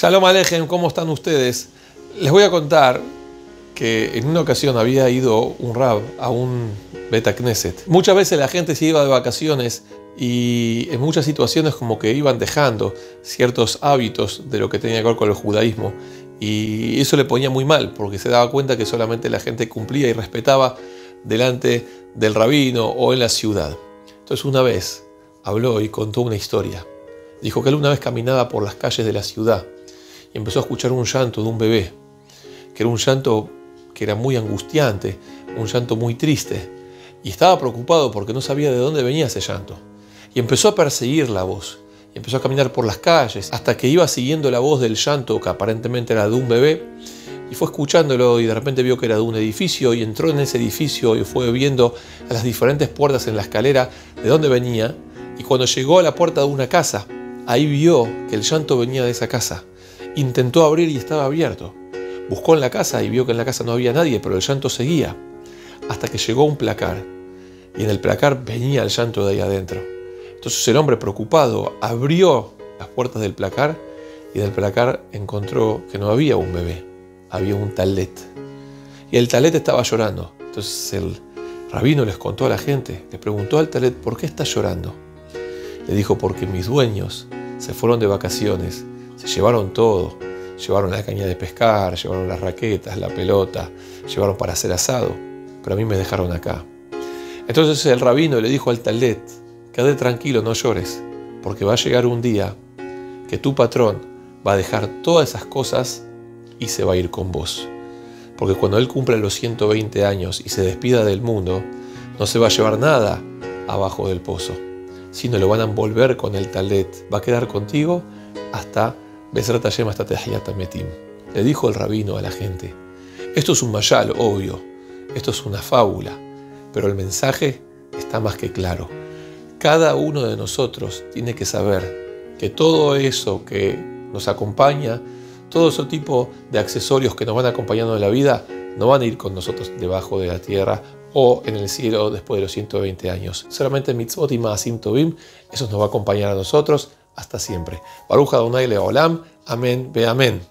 Shalom Alejem, ¿cómo están ustedes? Les voy a contar que en una ocasión había ido un rab a un Beta Knesset. Muchas veces la gente se iba de vacaciones y en muchas situaciones como que iban dejando ciertos hábitos de lo que tenía que ver con el judaísmo y eso le ponía muy mal porque se daba cuenta que solamente la gente cumplía y respetaba delante del rabino o en la ciudad. Entonces una vez habló y contó una historia. Dijo que él una vez caminaba por las calles de la ciudad y empezó a escuchar un llanto de un bebé, que era un llanto que era muy angustiante, un llanto muy triste, y estaba preocupado porque no sabía de dónde venía ese llanto. Y empezó a perseguir la voz, y empezó a caminar por las calles, hasta que iba siguiendo la voz del llanto, que aparentemente era de un bebé, y fue escuchándolo y de repente vio que era de un edificio y entró en ese edificio y fue viendo a las diferentes puertas en la escalera de dónde venía, y cuando llegó a la puerta de una casa, ahí vio que el llanto venía de esa casa. Intentó abrir y estaba abierto. Buscó en la casa y vio que en la casa no había nadie, pero el llanto seguía. Hasta que llegó un placar. Y en el placar venía el llanto de ahí adentro. Entonces el hombre preocupado abrió las puertas del placar y del placar encontró que no había un bebé, había un talet. Y el talet estaba llorando. Entonces el rabino les contó a la gente, le preguntó al talet, ¿por qué está llorando? Le dijo, porque mis dueños se fueron de vacaciones se llevaron todo. Llevaron la caña de pescar, llevaron las raquetas, la pelota, llevaron para hacer asado. Pero a mí me dejaron acá. Entonces el rabino le dijo al talet, quédate tranquilo, no llores, porque va a llegar un día que tu patrón va a dejar todas esas cosas y se va a ir con vos. Porque cuando él cumpla los 120 años y se despida del mundo, no se va a llevar nada abajo del pozo, sino lo van a envolver con el talet. Va a quedar contigo hasta le dijo el rabino a la gente. Esto es un mayal, obvio. Esto es una fábula. Pero el mensaje está más que claro. Cada uno de nosotros tiene que saber que todo eso que nos acompaña, todo ese tipo de accesorios que nos van acompañando en la vida, no van a ir con nosotros debajo de la tierra o en el cielo después de los 120 años. Solamente mitzvot y maasim tovim, eso nos va a acompañar a nosotros hasta siempre. Baruja Adonai Leolam. Amén. Ve amén.